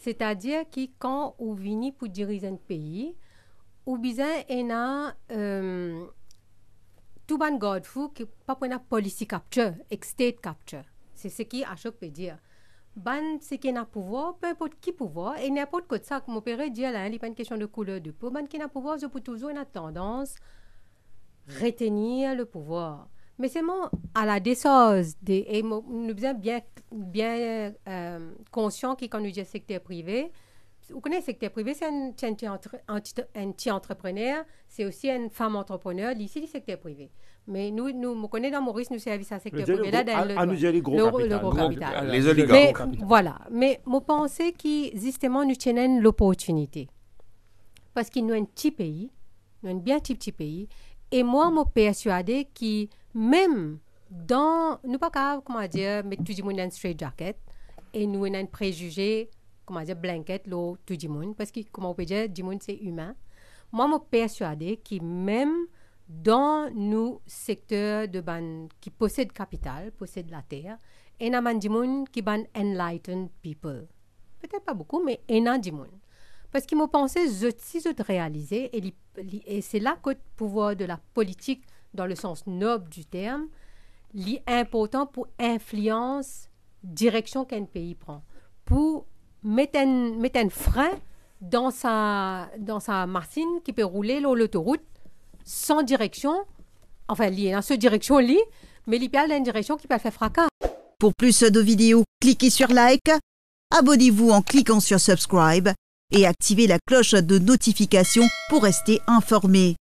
C'est-à-dire que quand on vient pour diriger un pays, ou bien on a euh, tout ban god fou qui pas pour policy capture, state capture. C'est ce qui à chaque peut dire. Ban ce qui a pouvoir, peu importe qui pouvoir, et n'importe quoi de ça, comme on pourrait dire là, il n'est pas une question de couleur de peau, ban qui a pouvoir, je peux toujours une tendance retenir le pouvoir. Mais c'est moi, à la décence, des, et nous sommes bien, bien euh, conscients que quand nous disons secteur privé, vous connaissez le secteur privé, c'est un, petit entre- un petit- un petit entrepreneur, c'est aussi une femme entrepreneur, ici, le secteur privé. Mais nous, nous, nous connaissons dans Maurice, nous servions à ce secteur privé le là, dans à- le, à nous dire les gros le- capital. le gros Gros capital. Les Mais oligarques. voilà, mais je pense que justement nous tenons l'opportunité? Parce qu'il nous a un petit pays, nous un bien petit petit pays, et moi, je suis persuadée que même dans, nous pas capable, comment dire, mettre tout le monde dans straight jacket, et nous avons un préjugé, comment dire, blanket, là, tout le monde, parce que, comment on peut dire, tout le monde c'est humain. Moi, je suis persuadée que même dans nos secteurs de ban, qui possèdent capital, possèdent la terre, y a des gens qui sont enlightened people. Peut-être pas beaucoup, mais il y a des gens. Parce qu'ils m'ont pensé, je, si je et, li- et c'est là que le pouvoir de la politique, dans le sens noble du terme, important pour influence direction qu'un pays prend. Pour mettre un, mettre un frein dans sa, dans sa machine qui peut rouler l'autoroute sans direction, enfin, lié dans cette direction, li, mais il dans une direction qui peut faire fracas. Pour plus de vidéos, cliquez sur like, abonnez-vous en cliquant sur subscribe et activez la cloche de notification pour rester informé.